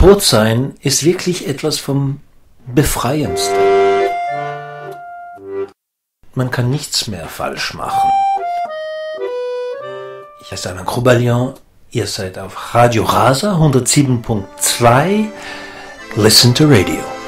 Todsein ist wirklich etwas vom Befreiendsten. Man kann nichts mehr falsch machen. Ich heiße Alain Grobalion, ihr seid auf Radio Rasa 107.2. Listen to Radio.